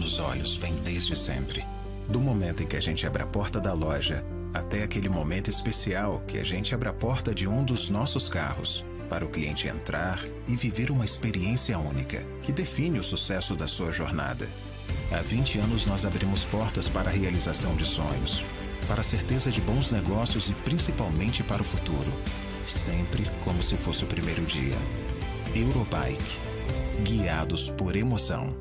nos olhos vem desde sempre. Do momento em que a gente abre a porta da loja até aquele momento especial que a gente abre a porta de um dos nossos carros para o cliente entrar e viver uma experiência única que define o sucesso da sua jornada. Há 20 anos nós abrimos portas para a realização de sonhos, para a certeza de bons negócios e principalmente para o futuro. Sempre como se fosse o primeiro dia. Eurobike. Guiados por emoção.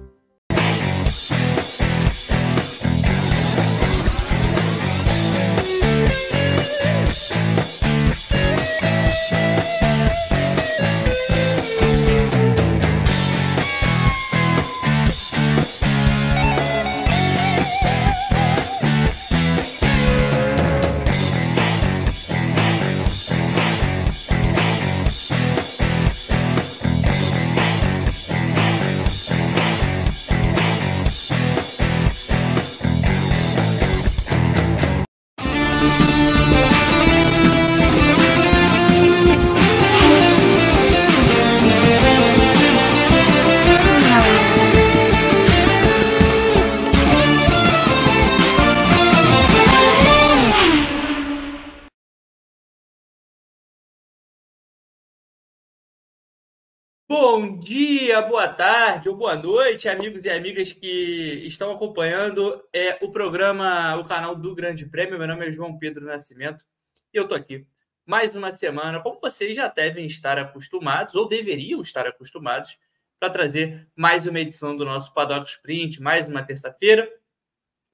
Bom dia, boa tarde ou boa noite, amigos e amigas que estão acompanhando é, o programa, o canal do Grande Prêmio. Meu nome é João Pedro Nascimento e eu tô aqui mais uma semana, como vocês já devem estar acostumados ou deveriam estar acostumados, para trazer mais uma edição do nosso Paddock Sprint, mais uma terça-feira,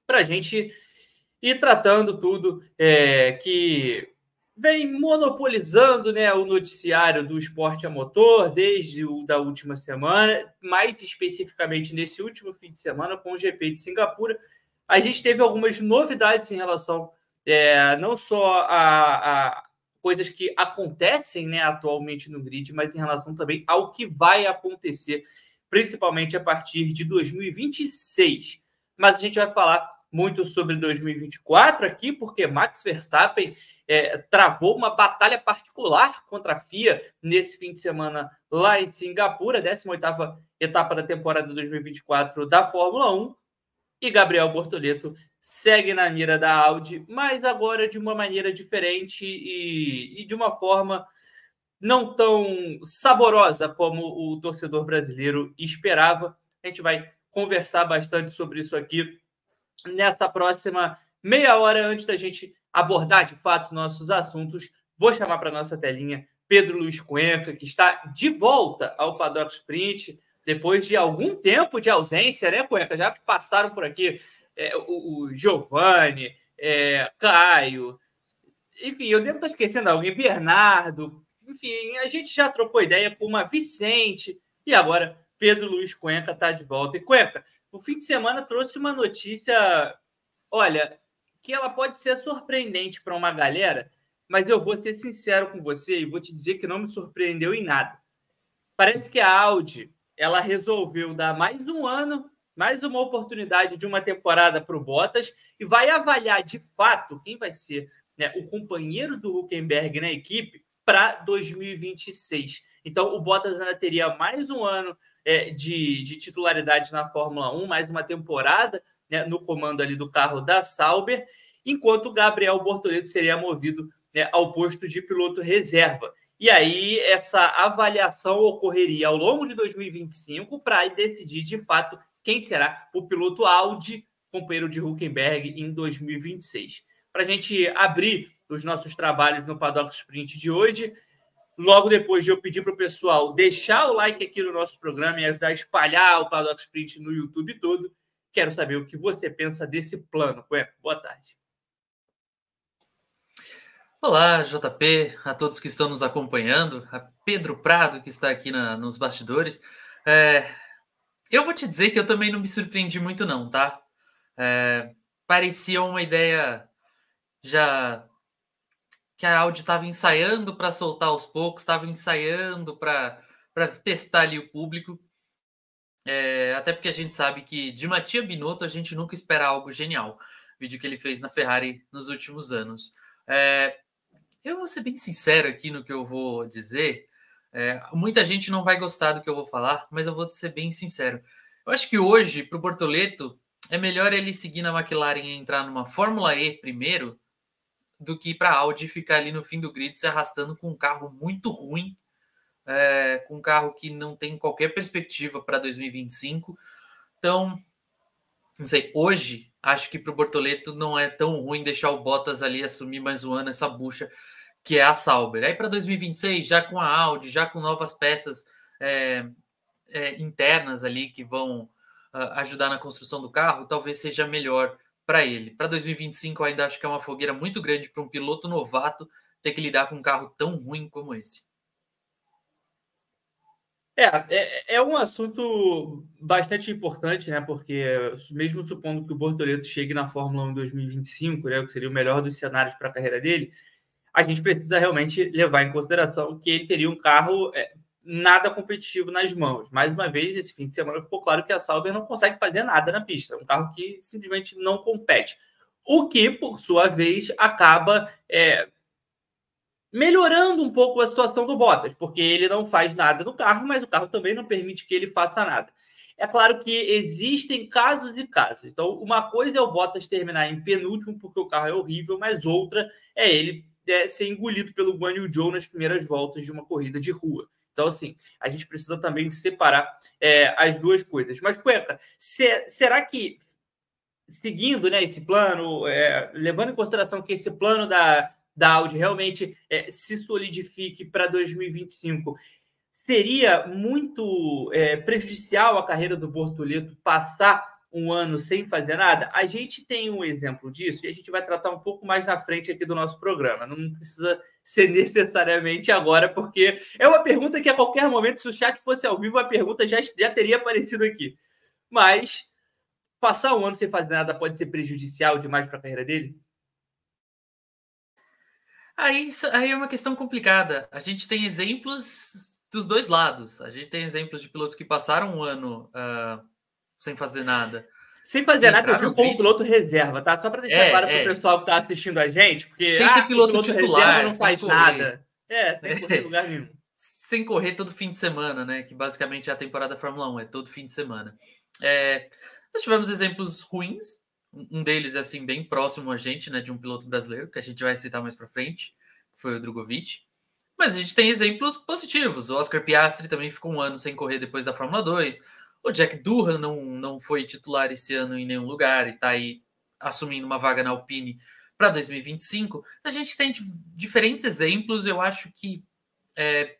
para a gente ir tratando tudo é, que vem monopolizando né, o noticiário do esporte a motor desde o da última semana, mais especificamente nesse último fim de semana com o GP de Singapura. A gente teve algumas novidades em relação é, não só a, a, coisas que acontecem né, atualmente no grid, mas em relação também ao que vai acontecer, principalmente a partir de 2026. Mas a gente vai falar muito sobre 2024 aqui, porque Max Verstappen é, travou uma batalha particular contra a FIA nesse fim de semana lá em Singapura, 18ª etapa da temporada 2024 da Fórmula 1. E Gabriel Bortoleto segue na mira da Audi, mas agora de uma maneira diferente e, e de uma forma não tão saborosa como o torcedor brasileiro esperava. A gente vai conversar bastante sobre isso aqui nessa próxima meia hora antes da gente abordar de fato nossos assuntos. Vou chamar para nossa telinha Pedro Luiz Cuenca, que está de volta ao Paddock Sprint depois de algum tempo de ausência, né, Cuenca? Já passaram por aqui é, o, o Giovanni, é, Caio, enfim, eu devo estar esquecendo alguém, Bernardo, enfim, a gente já trocou ideia com uma Vicente e agora Pedro Luiz Cuenca está de volta. E Cuenca, o fim de semana trouxe uma notícia, olha, que ela pode ser surpreendente para uma galera, mas eu vou ser sincero com você e vou te dizer que não me surpreendeu em nada. Parece que a Audi ela resolveu dar mais um ano, mais uma oportunidade de uma temporada para o Bottas e vai avaliar de fato quem vai ser né, o companheiro do Huckenberg na equipe para 2026. Então, o Bottas ainda teria mais um ano é, de, de, titularidade na Fórmula 1, mais uma temporada né, no comando ali do carro da Sauber, enquanto Gabriel Bortoleto seria movido né, ao posto de piloto reserva. E aí essa avaliação ocorreria ao longo de 2025 para decidir de fato quem será o piloto Audi, companheiro de Huckenberg, em 2026. Para a gente abrir os nossos trabalhos no Paddock Sprint de hoje, Logo depois de eu pedir para o pessoal deixar o like aqui no nosso programa e ajudar a espalhar o Paddock Sprint no YouTube todo, quero saber o que você pensa desse plano. Ué, boa tarde. Olá, JP, a todos que estão nos acompanhando, a Pedro Prado, que está aqui na, nos bastidores. É, eu vou te dizer que eu também não me surpreendi muito, não, tá? É, parecia uma ideia já que a Audi estava ensaiando para soltar aos poucos, estava ensaiando para testar ali o público. É, até porque a gente sabe que de Matia Binotto a gente nunca espera algo genial. Vídeo que ele fez na Ferrari nos últimos anos. É, eu vou ser bem sincero aqui no que eu vou dizer. É, muita gente não vai gostar do que eu vou falar, mas eu vou ser bem sincero. Eu acho que hoje, para o Bortoleto, é melhor ele seguir na McLaren e entrar numa Fórmula E primeiro do que para a Audi ficar ali no fim do grid se arrastando com um carro muito ruim, é, com um carro que não tem qualquer perspectiva para 2025. Então, não sei, hoje acho que para o Bortoleto não é tão ruim deixar o Bottas ali assumir mais um ano essa bucha que é a Sauber. Aí para 2026, já com a Audi, já com novas peças é, é, internas ali que vão uh, ajudar na construção do carro, talvez seja melhor para ele. Para 2025, eu ainda acho que é uma fogueira muito grande para um piloto novato ter que lidar com um carro tão ruim como esse. É, é, é, um assunto bastante importante, né? Porque mesmo supondo que o Bortoleto chegue na Fórmula 1 em 2025, né, o que seria o melhor dos cenários para a carreira dele, a gente precisa realmente levar em consideração que ele teria um carro é, nada competitivo nas mãos. Mais uma vez, esse fim de semana ficou claro que a Sauber não consegue fazer nada na pista. É um carro que simplesmente não compete. O que, por sua vez, acaba é, melhorando um pouco a situação do Bottas, porque ele não faz nada no carro, mas o carro também não permite que ele faça nada. É claro que existem casos e casos. Então, uma coisa é o Bottas terminar em penúltimo porque o carro é horrível, mas outra é ele é, ser engolido pelo Guan Yu Zhou nas primeiras voltas de uma corrida de rua. Então, assim, a gente precisa também separar é, as duas coisas. Mas, Cueca, se, será que, seguindo né, esse plano, é, levando em consideração que esse plano da, da Audi realmente é, se solidifique para 2025, seria muito é, prejudicial a carreira do Bortoleto passar um ano sem fazer nada? A gente tem um exemplo disso e a gente vai tratar um pouco mais na frente aqui do nosso programa. Não precisa ser necessariamente agora, porque é uma pergunta que a qualquer momento, se o chat fosse ao vivo, a pergunta já, já teria aparecido aqui. Mas passar um ano sem fazer nada pode ser prejudicial demais para a carreira dele? Aí, aí é uma questão complicada. A gente tem exemplos dos dois lados. A gente tem exemplos de pilotos que passaram um ano uh, sem fazer nada. Sem fazer nada, eu digo como piloto reserva, tá? Só para deixar é, claro para o é. pessoal que está assistindo a gente, porque sem ah, ser piloto, piloto titular, não faz nada. É, sem correr lugar nenhum. Sem correr todo fim de semana, né? Que basicamente é a temporada da Fórmula 1, é todo fim de semana. É, nós tivemos exemplos ruins, um deles é assim bem próximo a gente, né, de um piloto brasileiro que a gente vai citar mais para frente, que foi o Drogovic. Mas a gente tem exemplos positivos. O Oscar Piastri também ficou um ano sem correr depois da Fórmula 2. O Jack Durham não, não foi titular esse ano em nenhum lugar e está aí assumindo uma vaga na Alpine para 2025. A gente tem diferentes exemplos. Eu acho que é,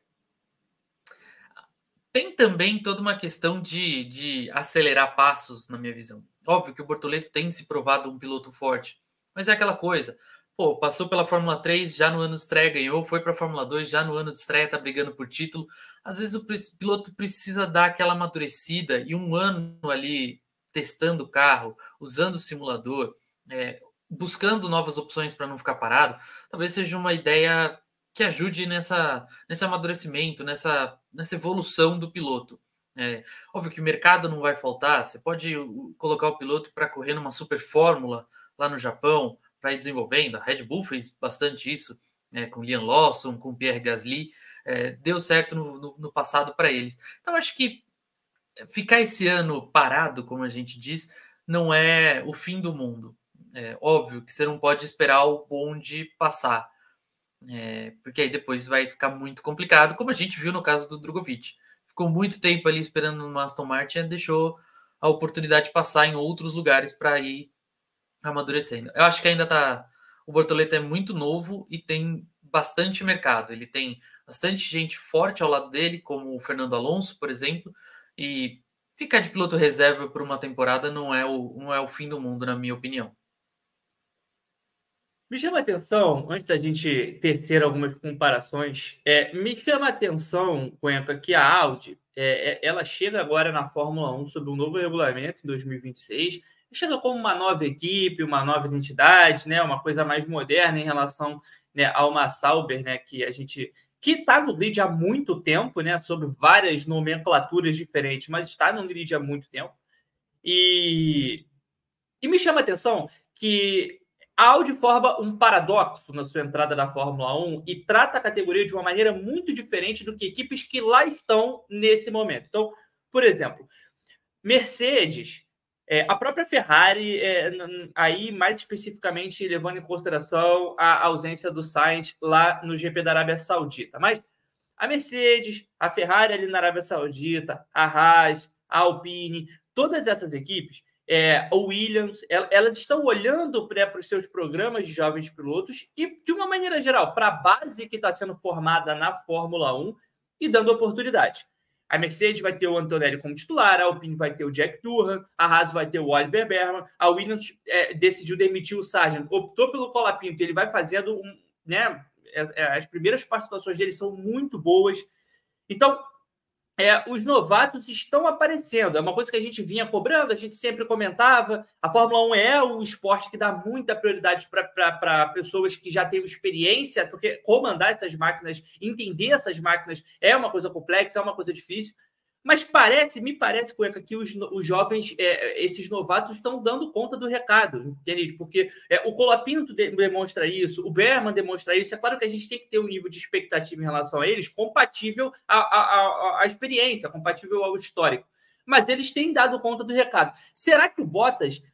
tem também toda uma questão de, de acelerar passos, na minha visão. Óbvio que o Bortoleto tem se provado um piloto forte, mas é aquela coisa. Pô, passou pela Fórmula 3, já no ano de estreia ganhou, foi para a Fórmula 2, já no ano de estreia tá brigando por título. Às vezes o piloto precisa dar aquela amadurecida e um ano ali testando o carro, usando o simulador, é, buscando novas opções para não ficar parado, talvez seja uma ideia que ajude nessa, nesse amadurecimento, nessa, nessa evolução do piloto. É, óbvio que o mercado não vai faltar, você pode colocar o piloto para correr numa super fórmula lá no Japão, para ir desenvolvendo. A Red Bull fez bastante isso é, com Liam Lawson, com Pierre Gasly, é, deu certo no, no, no passado para eles. Então, acho que ficar esse ano parado, como a gente diz, não é o fim do mundo. É óbvio que você não pode esperar o bonde passar, é, porque aí depois vai ficar muito complicado, como a gente viu no caso do Drogovic. Ficou muito tempo ali esperando no Aston Martin e deixou a oportunidade passar em outros lugares para ir amadurecendo. Eu acho que ainda tá. O Bortoleto é muito novo e tem bastante mercado. Ele tem bastante gente forte ao lado dele, como o Fernando Alonso, por exemplo, e ficar de piloto reserva por uma temporada não é o, não é o fim do mundo, na minha opinião. Me chama a atenção, antes da gente tecer algumas comparações, é, me chama a atenção, Cuenca, que a Audi é, é, ela chega agora na Fórmula 1 sob um novo regulamento em 2026 chega como uma nova equipe, uma nova identidade, né? Uma coisa mais moderna em relação né, a uma Sauber, né? Que a gente que está no grid há muito tempo, né? Sobre várias nomenclaturas diferentes, mas está no grid há muito tempo. E, e me chama a atenção que a Audi forma um paradoxo na sua entrada na Fórmula 1 e trata a categoria de uma maneira muito diferente do que equipes que lá estão nesse momento. Então, por exemplo, Mercedes, é, a própria Ferrari, é, aí mais especificamente levando em consideração a ausência do Sainz lá no GP da Arábia Saudita. Mas a Mercedes, a Ferrari ali na Arábia Saudita, a Haas, a Alpine, todas essas equipes, é, o Williams, elas estão olhando para os seus programas de jovens pilotos e, de uma maneira geral, para a base que está sendo formada na Fórmula 1 e dando oportunidade. A Mercedes vai ter o Antonelli como titular, a Alpine vai ter o Jack Durham, a Haas vai ter o Oliver Berman, a Williams é, decidiu demitir o Sargent, optou pelo Colapinto, ele vai fazendo, um, né, é, é, as primeiras participações dele são muito boas. Então, é, os novatos estão aparecendo. É uma coisa que a gente vinha cobrando, a gente sempre comentava. A Fórmula 1 é um esporte que dá muita prioridade para pessoas que já têm experiência, porque comandar essas máquinas, entender essas máquinas é uma coisa complexa, é uma coisa difícil. Mas parece, me parece, Cueca, que os, os jovens, é, esses novatos, estão dando conta do recado, entende? Porque é, o Colapinto demonstra isso, o Berman demonstra isso. É claro que a gente tem que ter um nível de expectativa em relação a eles compatível à experiência, compatível ao histórico. Mas eles têm dado conta do recado. Será que o Bottas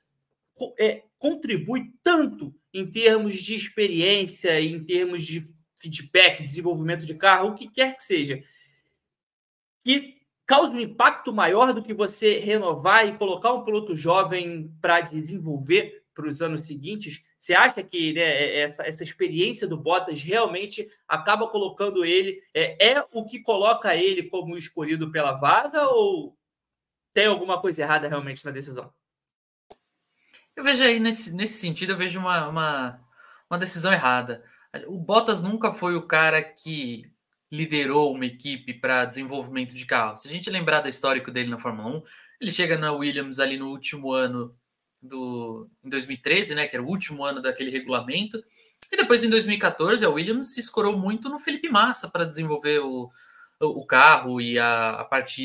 é, contribui tanto em termos de experiência, em termos de feedback, desenvolvimento de carro, o que quer que seja, que causa um impacto maior do que você renovar e colocar um piloto jovem para desenvolver para os anos seguintes? Você acha que né, essa, essa experiência do Bottas realmente acaba colocando ele, é, é o que coloca ele como escolhido pela vaga ou tem alguma coisa errada realmente na decisão? Eu vejo aí, nesse, nesse sentido, eu vejo uma, uma, uma decisão errada. O Bottas nunca foi o cara que liderou uma equipe para desenvolvimento de carros. Se a gente lembrar do histórico dele na Fórmula 1, ele chega na Williams ali no último ano do em 2013, né, que era o último ano daquele regulamento. E depois em 2014 a Williams se escorou muito no Felipe Massa para desenvolver o, o carro e a, a parte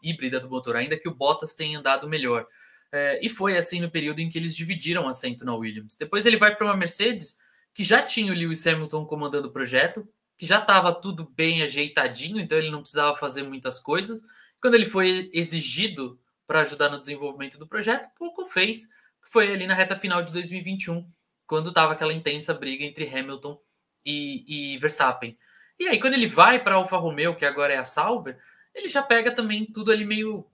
híbrida do motor, ainda que o Bottas tenha andado melhor. É, e foi assim no período em que eles dividiram assento na Williams. Depois ele vai para uma Mercedes que já tinha o Lewis Hamilton comandando o projeto, que já estava tudo bem ajeitadinho, então ele não precisava fazer muitas coisas. Quando ele foi exigido para ajudar no desenvolvimento do projeto, pouco fez, foi ali na reta final de 2021, quando estava aquela intensa briga entre Hamilton e, e Verstappen. E aí, quando ele vai para Alfa Romeo, que agora é a Sauber, ele já pega também tudo ali meio.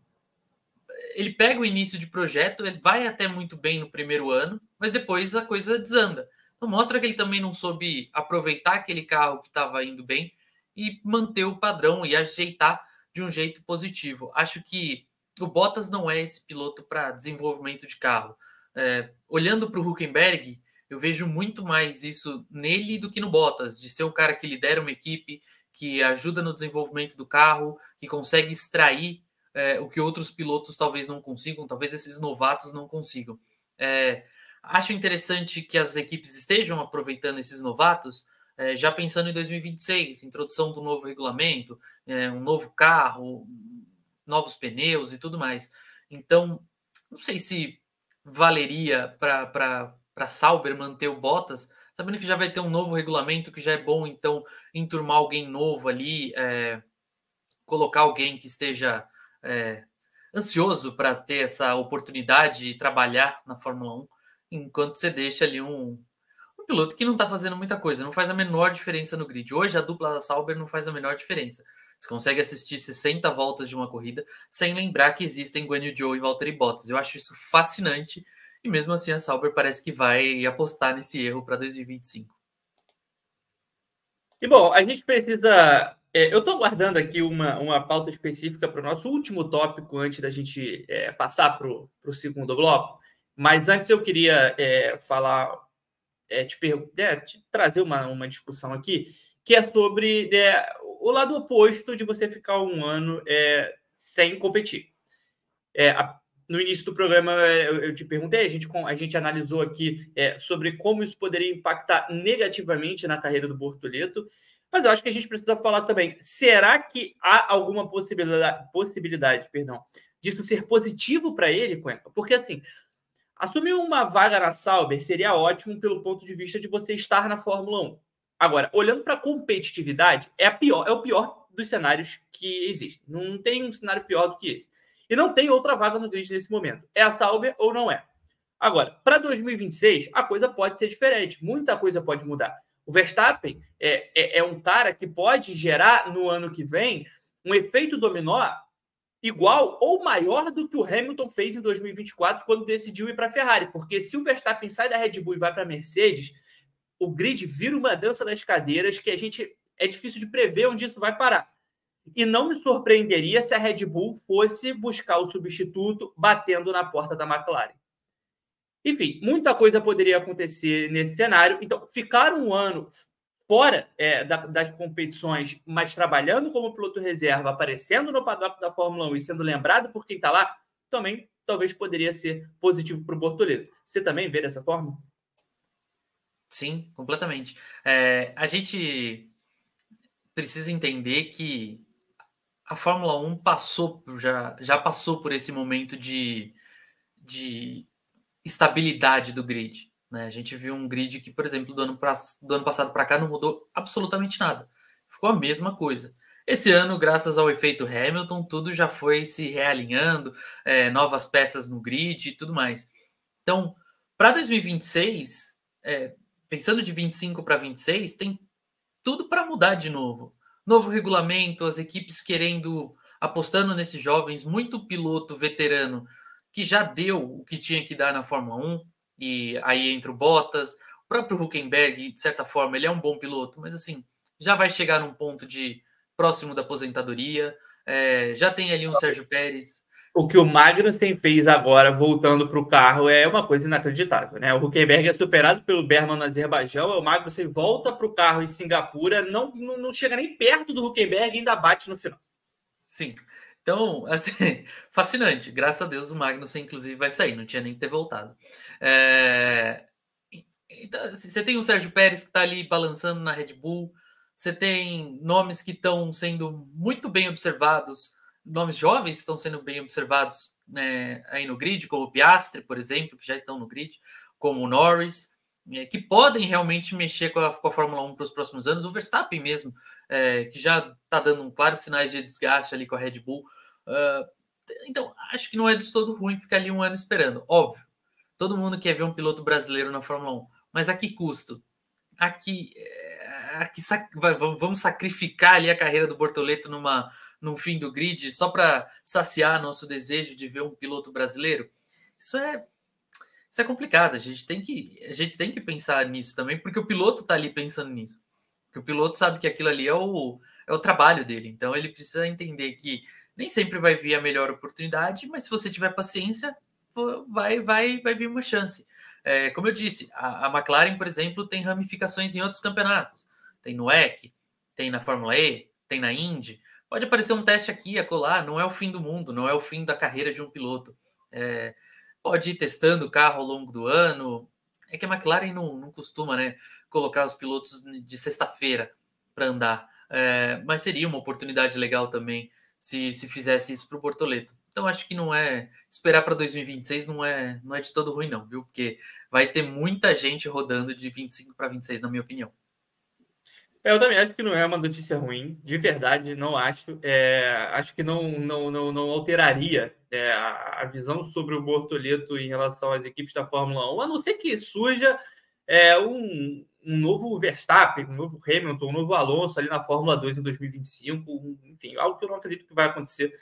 Ele pega o início de projeto, ele vai até muito bem no primeiro ano, mas depois a coisa desanda. Então mostra que ele também não soube aproveitar aquele carro que estava indo bem e manter o padrão e ajeitar de um jeito positivo. Acho que o Bottas não é esse piloto para desenvolvimento de carro. É, olhando para o Huckenberg, eu vejo muito mais isso nele do que no Bottas, de ser o cara que lidera uma equipe, que ajuda no desenvolvimento do carro, que consegue extrair é, o que outros pilotos talvez não consigam, talvez esses novatos não consigam. É, Acho interessante que as equipes estejam aproveitando esses novatos, é, já pensando em 2026, introdução do novo regulamento, é, um novo carro, novos pneus e tudo mais. Então, não sei se valeria para Sauber manter o Bottas, sabendo que já vai ter um novo regulamento que já é bom, então enturmar alguém novo ali, é, colocar alguém que esteja ansioso para ter essa oportunidade de trabalhar na Fórmula 1 enquanto você deixa ali um, um piloto que não está fazendo muita coisa, não faz a menor diferença no grid. Hoje a dupla da Sauber não faz a menor diferença. Você consegue assistir 60 voltas de uma corrida sem lembrar que existem Guan Yu e Valtteri Bottas. Eu acho isso fascinante e mesmo assim a Sauber parece que vai apostar nesse erro para 2025. E bom, a gente precisa. É, eu estou guardando aqui uma, uma pauta específica para o nosso último tópico antes da gente é, passar para o segundo bloco. Mas antes eu queria é, falar, é, te, é, te, trazer uma, uma discussão aqui, que é sobre é, o lado oposto de você ficar um ano é, sem competir. É, a, no início do programa eu, te perguntei, a gente, a gente analisou aqui sobre como isso poderia impactar negativamente na carreira do Bortoleto, mas eu acho que a gente precisa falar também, será que há alguma possibilidade, possibilidade perdão, disso ser positivo para ele, Cuenca? Porque assim, Assumir uma vaga na Sauber seria ótimo pelo ponto de vista de você estar na Fórmula 1. Agora, olhando para a competitividade, é, a pior, é o pior dos cenários que existem. Não tem um cenário pior do que esse. E não tem outra vaga no grid nesse momento. É a Sauber ou não é? Agora, para 2026, a coisa pode ser diferente. Muita coisa pode mudar. O Verstappen é, é, é um cara que pode gerar no ano que vem um efeito dominó igual ou maior do que o Hamilton fez em 2024 quando decidiu ir para a Ferrari. Porque se o Verstappen sai da Red Bull e vai para a Mercedes, o grid vira uma dança das cadeiras que a gente é difícil de prever onde isso vai parar. E não me surpreenderia se a Red Bull fosse buscar o substituto batendo na porta da McLaren. Enfim, muita coisa poderia acontecer nesse cenário. Então, ficar um ano fora é, da, das competições, mas trabalhando como piloto reserva, aparecendo no paddock da Fórmula 1 e sendo lembrado por quem está lá, também talvez poderia ser positivo para o Bortoleto. Você também vê dessa forma? Sim, completamente. É, a gente precisa entender que a Fórmula 1 passou, já, já passou por esse momento de, de estabilidade do grid. Né? A gente viu um grid que, por exemplo, do ano, pra, do ano passado para cá não mudou absolutamente nada. Ficou a mesma coisa. Esse ano, graças ao efeito Hamilton, tudo já foi se realinhando, é, novas peças no grid e tudo mais. Então, para 2026, é, pensando de 25 para 26, tem tudo para mudar de novo. Novo regulamento, as equipes querendo, apostando nesses jovens, muito piloto veterano que já deu o que tinha que dar na Fórmula 1, e aí entra o Bottas, o próprio Huckenberg, de certa forma, ele é um bom piloto, mas assim, já vai chegar num ponto de próximo da aposentadoria, é, já tem ali um Sérgio Pérez. O que o Magnussen fez agora, voltando para o carro, é uma coisa inacreditável. Né? O Huckenberg é superado pelo Berman no Azerbaijão, o Magnussen volta para o carro em Singapura, não, não, não chega nem perto do Huckenberg e ainda bate no final. Sim, então, assim, fascinante. Graças a Deus o Magnussen, inclusive, vai sair, não tinha nem que ter voltado. É... Então, assim, você tem o Sérgio Pérez que está ali balançando na Red Bull, você tem nomes que estão sendo muito bem observados, nomes jovens estão sendo bem observados né, aí no grid, como o Piastre, por exemplo, que já estão no grid, como o Norris, que podem realmente mexer com a, com a Fórmula 1 para os próximos anos. O Verstappen mesmo, é, que já está dando um claros sinais de desgaste ali com a Red Bull. Uh, então, acho que não é de todo ruim ficar ali um ano esperando. Óbvio, todo mundo quer ver um piloto brasileiro na Fórmula 1, mas a que custo? Aqui, é, aqui sac vamos sacrificar ali a carreira do Bortoleto numa, num fim do grid só para saciar nosso desejo de ver um piloto brasileiro? Isso é isso é complicado. A gente tem que a gente tem que pensar nisso também, porque o piloto está ali pensando nisso. Porque o piloto sabe que aquilo ali é o, é o trabalho dele. Então ele precisa entender que nem sempre vai vir a melhor oportunidade, mas se você tiver paciência, vai, vai, vai vir uma chance. É, como eu disse, a, a, McLaren, por exemplo, tem ramificações em outros campeonatos. Tem no EC, tem na Fórmula E, tem na Indy. Pode aparecer um teste aqui, acolá, não é o fim do mundo, não é o fim da carreira de um piloto. É, pode ir testando o carro ao longo do ano. É que a McLaren não, não costuma né, colocar os pilotos de sexta-feira para andar. É, mas seria uma oportunidade legal também se, se fizesse isso para o Bortoleto. Então acho que não é esperar para 2026 não é não é de todo ruim não, viu? Porque vai ter muita gente rodando de 25 para 26 na minha opinião. Eu também acho que não é uma notícia ruim, de verdade, não acho. É, acho que não, não, não, não alteraria é, a, a, visão sobre o Bortoleto em relação às equipes da Fórmula 1, a não ser que surja é, um, um novo Verstappen, um novo Hamilton, um novo Alonso ali na Fórmula 2 em 2025, enfim, algo que eu não acredito que vai acontecer.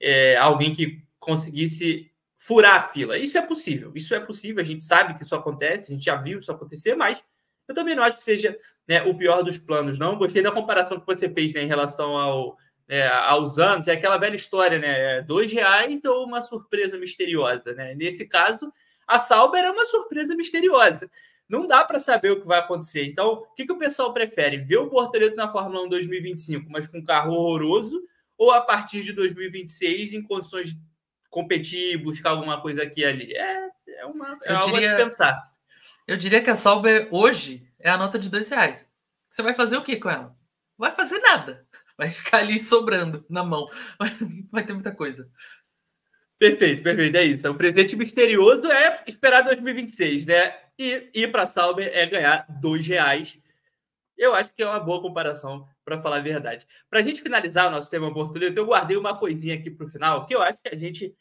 É, alguém que conseguisse furar a fila. Isso é possível, isso é possível, a gente sabe que isso acontece, a gente já viu isso acontecer, mas eu também não acho que seja né, o pior dos planos, não. Gostei da comparação que você fez né, em relação ao, é, aos anos, é aquela velha história, né? É dois reais ou uma surpresa misteriosa, né? Nesse caso, a Sauber é uma surpresa misteriosa não dá para saber o que vai acontecer. Então, o que, que o pessoal prefere? Ver o Bortoleto na Fórmula 1 2025, mas com um carro horroroso, ou a partir de 2026 em condições de competir, buscar alguma coisa aqui e ali? É, é, uma, é algo diria, a se pensar. Eu diria que a Sauber hoje é a nota de dois reais. Você vai fazer o que com ela? Vai fazer nada. Vai ficar ali sobrando na mão. Vai, ter muita coisa. Perfeito, perfeito. É isso. O presente misterioso é esperar 2026, né? E ir para a Sauber é ganhar dois reais. Eu acho que é uma boa comparação, para falar a verdade. Para a gente finalizar o nosso tema Bortoleto, eu guardei uma coisinha aqui para o final, que eu acho que a gente.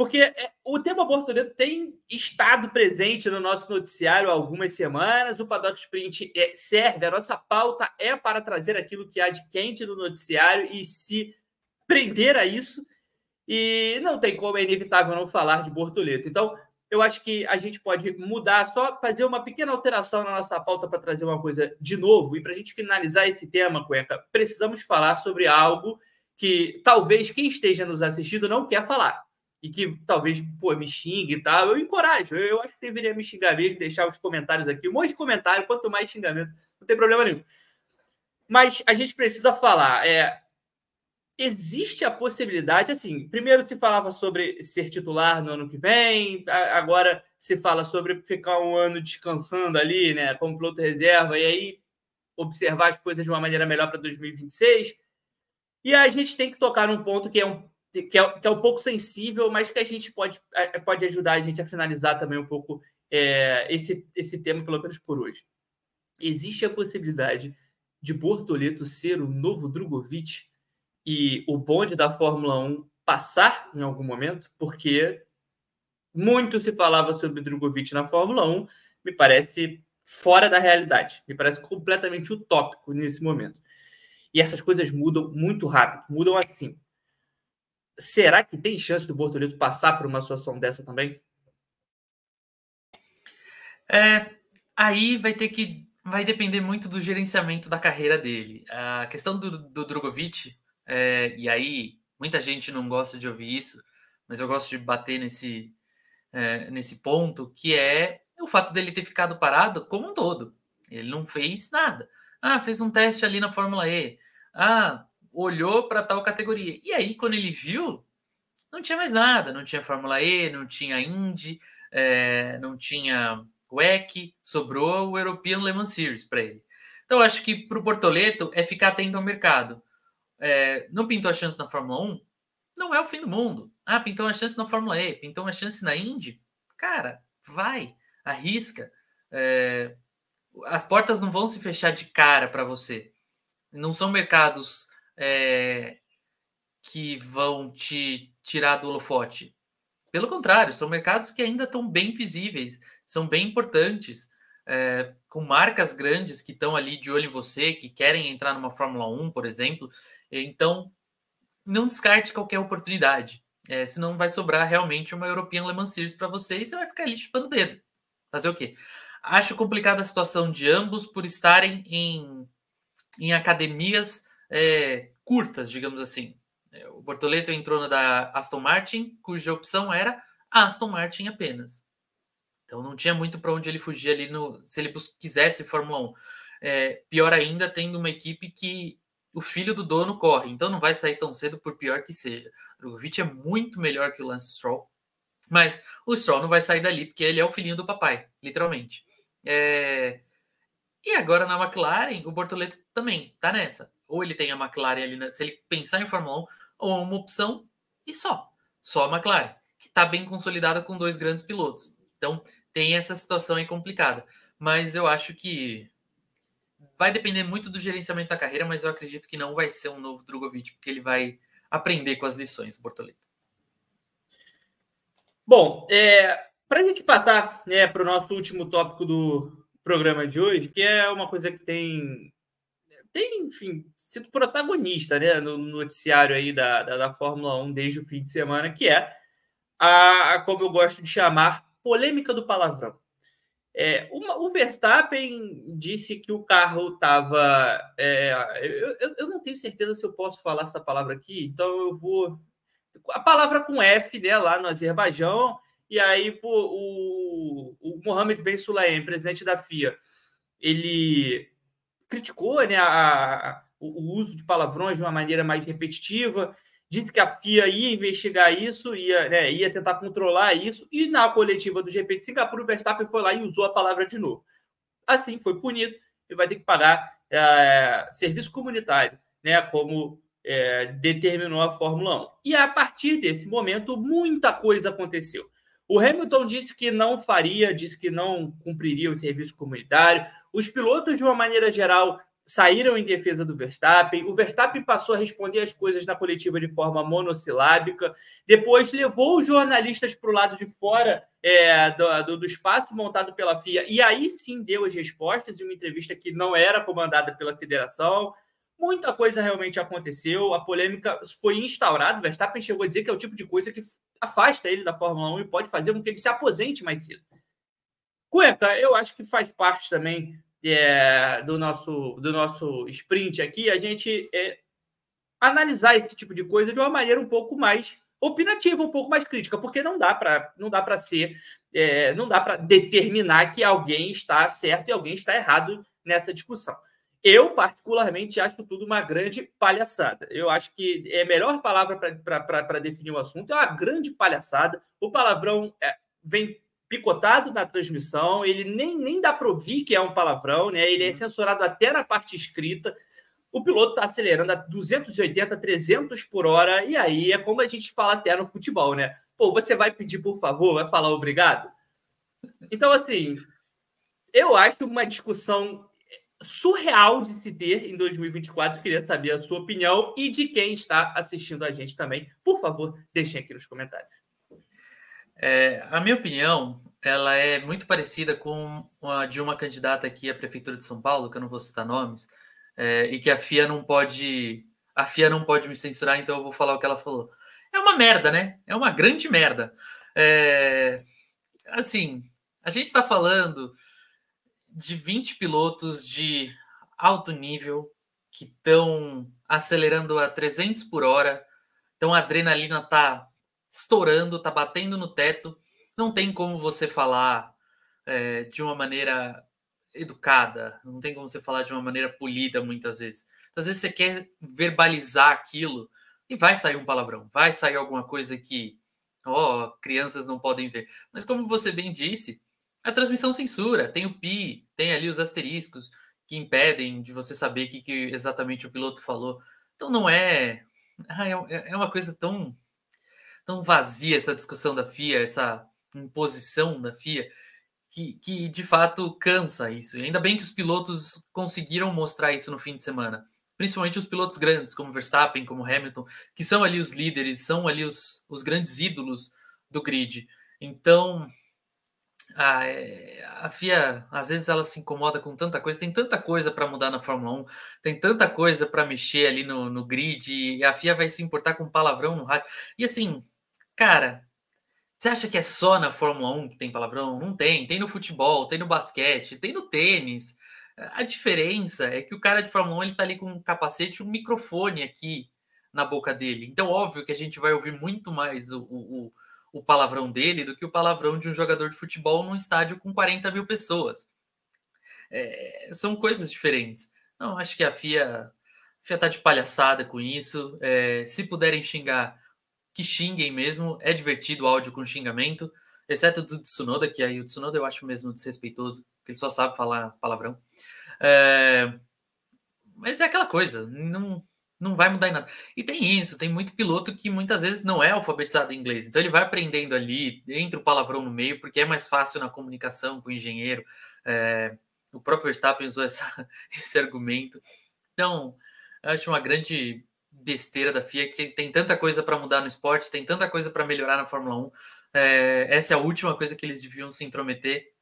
Porque é, o tema Bortoleto tem estado presente no nosso noticiário há algumas semanas. O Paddock Sprint é, serve, a nossa pauta é para trazer aquilo que há de quente no noticiário e se prender a isso. E não tem como, é inevitável não falar de Bortoleto. Então, eu acho que a gente pode mudar, só fazer uma pequena alteração na nossa pauta para trazer uma coisa de novo. E para a gente finalizar esse tema, Cueca, precisamos falar sobre algo que talvez quem esteja nos assistindo não quer falar. E que talvez pô, me xingue e tal. Eu encorajo. Eu acho que deveria me xingar mesmo, deixar os comentários aqui. Um monte de comentário, quanto mais xingamento, não tem problema nenhum. Mas a gente precisa falar. É, existe a possibilidade, assim, primeiro se falava sobre ser titular no ano que vem, agora se fala sobre ficar um ano descansando ali, né, como piloto reserva, e aí observar as coisas de uma maneira melhor para 2026. E a gente tem que tocar num ponto que é um, que é, que é um pouco sensível, mas que a gente pode, pode ajudar a gente a finalizar também um pouco é, esse, esse tema, pelo menos por hoje. Existe a possibilidade de Bortoleto ser o novo Drogovic e o bonde da Fórmula 1 passar em algum momento, porque muito se falava sobre Drogovic na Fórmula 1, me parece fora da realidade, me parece completamente utópico nesse momento. E essas coisas mudam muito rápido, mudam assim. Será que tem chance do Bortoleto passar por uma situação dessa também? É, aí vai ter que vai depender muito do gerenciamento da carreira dele. A questão do, do Drogovic é, e aí, muita gente não gosta de ouvir isso, mas eu gosto de bater nesse, é, nesse ponto, que é o fato dele ter ficado parado como um todo. Ele não fez nada. Ah, fez um teste ali na Fórmula E. Ah, olhou para tal categoria. E aí, quando ele viu, não tinha mais nada. Não tinha Fórmula E, não tinha Indy, é, não tinha WEC, sobrou o European Le Mans Series para ele. Então, acho que para o Bortoleto é ficar atento ao mercado é, não pintou a chance na Fórmula 1, não é o fim do mundo. Ah, pintou uma chance na Fórmula E, pintou uma chance na Indy. Cara, vai, arrisca. É, as portas não vão se fechar de cara para você. Não são mercados é, que vão te tirar do holofote. Pelo contrário, são mercados que ainda estão bem visíveis, são bem importantes é, com marcas grandes que estão ali de olho em você, que querem entrar numa Fórmula 1, por exemplo. Então, não descarte qualquer oportunidade. É, senão vai sobrar realmente uma European Le Mans Series para você e você vai ficar ali chupando o dedo. Fazer o quê? Acho complicada a situação de ambos por estarem em, em academias é, curtas, digamos assim. É, o Bortoleto entrou na da Aston Martin, cuja opção era Aston Martin apenas. Então não tinha muito para onde ele fugir ali no, se ele quisesse Fórmula 1. É, pior ainda, tendo uma equipe que o filho do dono corre, então não vai sair tão cedo, por pior que seja. Drogovic é muito melhor que o Lance Stroll, mas o Stroll não vai sair dali porque ele é o filhinho do papai, literalmente. É... E agora na McLaren, o Bortoleto também tá nessa. Ou ele tem a McLaren ali, se ele pensar em Fórmula 1, ou uma opção e só. Só a McLaren, que está bem consolidada com dois grandes pilotos. Então, tem essa situação aí complicada. Mas eu acho que vai depender muito do gerenciamento da carreira, mas eu acredito que não vai ser um novo Drogovic, porque ele vai aprender com as lições, Bortoleto. Bom, é, para a gente passar né, para o nosso último tópico do programa de hoje, que é uma coisa que tem, tem enfim, sido protagonista né, no noticiário aí da, da, da Fórmula 1 desde o fim de semana, que é a, a como eu gosto de chamar, polêmica do palavrão. É, uma, o Verstappen disse que o carro estava. É, eu, eu, não tenho certeza se eu posso falar essa palavra aqui, então eu vou. A palavra com F, né, lá no Azerbaijão, e aí pô, o, o Mohamed Ben Sulayem, presidente da FIA, ele criticou né, a, a, o uso de palavrões de uma maneira mais repetitiva disse que a FIA ia investigar isso, ia, né, ia tentar controlar isso, e na coletiva do GP de Singapura, o Verstappen foi lá e usou a palavra de novo. Assim, foi punido e vai ter que pagar é, serviço comunitário, né, como é, determinou a Fórmula 1. E a partir desse momento, muita coisa aconteceu. O Hamilton disse que não faria, disse que não cumpriria o serviço comunitário. Os pilotos, de uma maneira geral, saíram em defesa do Verstappen. O Verstappen passou a responder as coisas na coletiva de forma monossilábica. Depois levou os jornalistas para o lado de fora é, do, do, espaço montado pela FIA. E aí sim deu as respostas de uma entrevista que não era comandada pela federação. Muita coisa realmente aconteceu. A polêmica foi instaurada. O Verstappen chegou a dizer que é o tipo de coisa que afasta ele da Fórmula 1 e pode fazer com que ele se aposente mais cedo. Cuenca, eu acho que faz parte também é, do, nosso, do nosso sprint aqui, a gente é, analisar esse tipo de coisa de uma maneira um pouco mais opinativa, um pouco mais crítica, porque não dá para não dá para ser, é, não dá para determinar que alguém está certo e alguém está errado nessa discussão. Eu, particularmente, acho tudo uma grande palhaçada. Eu acho que é a melhor palavra para definir o assunto é uma grande palhaçada. O palavrão é, vem picotado na transmissão, ele nem, nem dá para ouvir que é um palavrão, né? Ele é uhum. censurado até na parte escrita. O piloto está acelerando a 280, 300 por hora, e aí é como a gente fala até no futebol, né? Pô, você vai pedir por favor, vai falar obrigado? Então, assim, eu acho uma discussão surreal de se ter em 2024. Queria saber a sua opinião e de quem está assistindo a gente também. Por favor, deixem aqui nos comentários. É, a minha opinião, ela é muito parecida com a de uma candidata aqui à prefeitura de São Paulo, que eu não vou citar nomes, é, e que a FIA não pode, a FIA não pode me censurar, então eu vou falar o que ela falou. É uma merda, né? É uma grande merda. É, assim, a gente está falando de 20 pilotos de alto nível que estão acelerando a 300 por hora, então a adrenalina tá estourando, tá batendo no teto. Não tem como você falar é, de uma maneira educada, não tem como você falar de uma maneira polida muitas vezes. Às vezes você quer verbalizar aquilo e vai sair um palavrão, vai sair alguma coisa que, ó, oh, crianças não podem ver. Mas como você bem disse, a transmissão censura, tem o pi, tem ali os asteriscos que impedem de você saber o que, que exatamente o piloto falou. Então não é, ah, é, é uma coisa tão tão vazia essa discussão da FIA, essa imposição da FIA, que, que de fato cansa isso. E ainda bem que os pilotos conseguiram mostrar isso no fim de semana. Principalmente os pilotos grandes, como Verstappen, como Hamilton, que são ali os líderes, são ali os, os grandes ídolos do grid. Então, a, a FIA, às vezes, ela se incomoda com tanta coisa, tem tanta coisa para mudar na Fórmula 1, tem tanta coisa para mexer ali no, no grid, e a FIA vai se importar com palavrão no rádio. E assim, Cara, você acha que é só na Fórmula 1 que tem palavrão? Não tem. Tem no futebol, tem no basquete, tem no tênis. A diferença é que o cara de Fórmula 1 ele tá ali com um capacete, um microfone aqui na boca dele. Então, óbvio que a gente vai ouvir muito mais o, o, o palavrão dele do que o palavrão de um jogador de futebol num estádio com 40 mil pessoas. É, são coisas diferentes. Não, acho que a FIA, a FIA tá de palhaçada com isso. É, se puderem xingar, que xinguem mesmo. É divertido o áudio com xingamento, exceto do Tsunoda, que aí o Tsunoda eu acho mesmo desrespeitoso, que ele só sabe falar palavrão. É... Mas é aquela coisa, não, não vai mudar em nada. E tem isso, tem muito piloto que muitas vezes não é alfabetizado em inglês, então ele vai aprendendo ali, entra o palavrão no meio, porque é mais fácil na comunicação com o engenheiro. É... O próprio Verstappen usou essa, esse argumento. Então, eu acho uma grande besteira da FIA, que tem tanta coisa para mudar no esporte, tem tanta coisa para melhorar na Fórmula 1. É, essa é a última coisa que eles deviam se intrometer,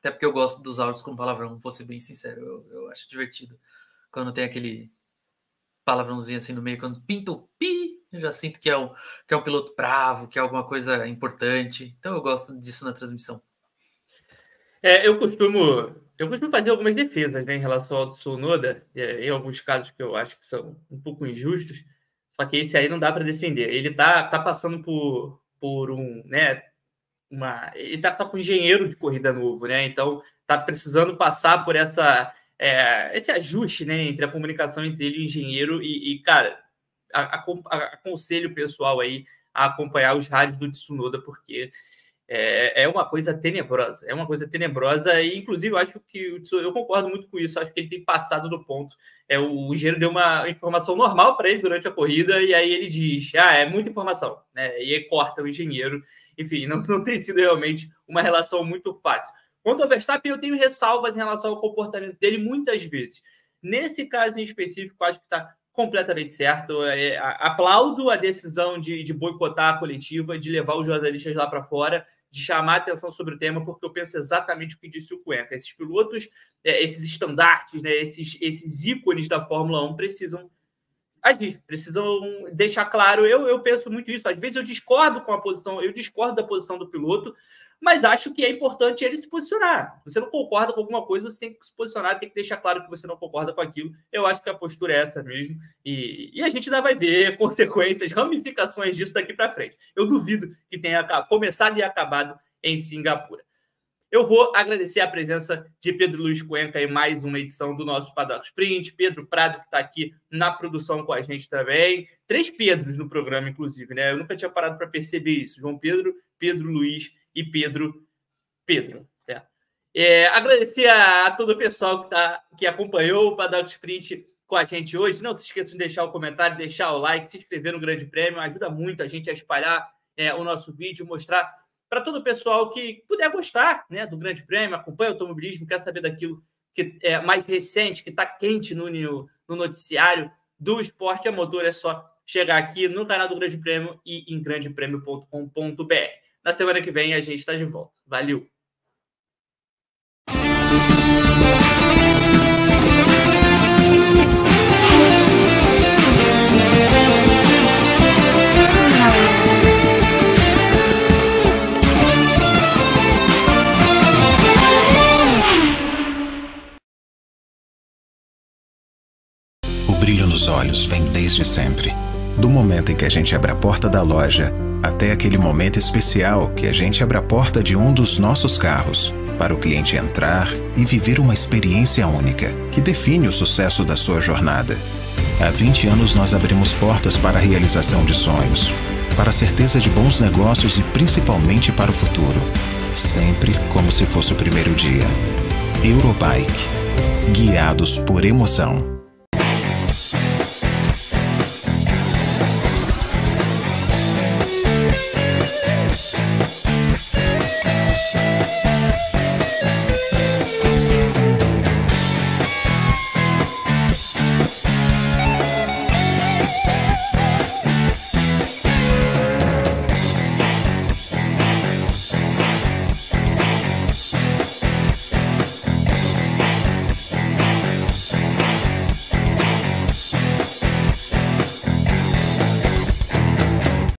até porque eu gosto dos áudios com palavrão, vou ser bem sincero, eu, eu acho divertido. Quando tem aquele palavrãozinho assim no meio, quando pinta o pi, eu já sinto que é, um, que é um piloto bravo, que é alguma coisa importante. Então eu gosto disso na transmissão. É, eu costumo eu costumo fazer algumas defesas né, em relação ao Tsunoda, é, em alguns casos que eu acho que são um pouco injustos, só que esse aí não dá para defender. Ele tá, tá passando por, por um, né, uma, ele tá, tá com um engenheiro de corrida novo, né? Então tá precisando passar por essa é, esse ajuste, né, entre a comunicação entre ele e o engenheiro e, e cara, a, a, aconselho o pessoal aí a acompanhar os rádios do Tsunoda porque é, é uma coisa tenebrosa, é uma coisa tenebrosa, e inclusive eu acho que eu concordo muito com isso, acho que ele tem passado do ponto. É, o engenheiro deu uma informação normal para ele durante a corrida, e aí ele diz: Ah, é muita informação, né? E aí corta o engenheiro. Enfim, não, não tem sido realmente uma relação muito fácil. Quanto ao Verstappen, eu tenho ressalvas em relação ao comportamento dele muitas vezes. Nesse caso em específico, acho que está completamente certo. É, aplaudo a decisão de, de boicotar a coletiva, de levar os jornalistas lá para fora, de chamar atenção sobre o tema, porque eu penso exatamente o que disse o Cuenca. Esses pilotos, é, esses estandartes, né, esses, esses ícones da Fórmula 1 precisam agir, precisam deixar claro. Eu, eu penso muito isso. Às vezes eu discordo com a posição, eu discordo da posição do piloto, mas acho que é importante ele se posicionar. Você não concorda com alguma coisa, você tem que se posicionar, tem que deixar claro que você não concorda com aquilo. Eu acho que a postura é essa mesmo. E, e a gente ainda vai ver consequências, ramificações disso daqui para frente. Eu duvido que tenha começado e acabado em Singapura. Eu vou agradecer a presença de Pedro Luiz Cuenca em mais uma edição do nosso Paddock Sprint. Pedro Prado, que está aqui na produção com a gente também. Três Pedros no programa, inclusive, né? Eu nunca tinha parado para perceber isso. João Pedro, Pedro Luiz e Pedro Pedro. É. É, agradecer a, a, todo o pessoal que, tá, que acompanhou o Paddock Sprint com a gente hoje. Não se esqueça de deixar o comentário, deixar o like, se inscrever no Grande Prêmio. Ajuda muito a gente a espalhar é, o nosso vídeo, mostrar para todo o pessoal que puder gostar né, do Grande Prêmio, acompanha o automobilismo, quer saber daquilo que é mais recente, que está quente no, no noticiário do esporte a motor, é só chegar aqui no canal do Grande Prêmio e em grandepremio.com.br. Na semana que vem a gente está de volta. Valeu! O brilho nos olhos vem desde sempre. Do momento em que a gente abre a porta da loja até aquele momento especial que a gente abre a porta de um dos nossos carros para o cliente entrar e viver uma experiência única que define o sucesso da sua jornada. Há 20 anos nós abrimos portas para a realização de sonhos, para a certeza de bons negócios e principalmente para o futuro. Sempre como se fosse o primeiro dia. Eurobike. Guiados por emoção.